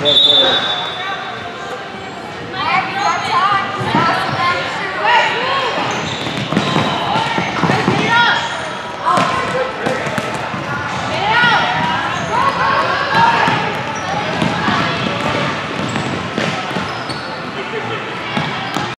Vai, vai.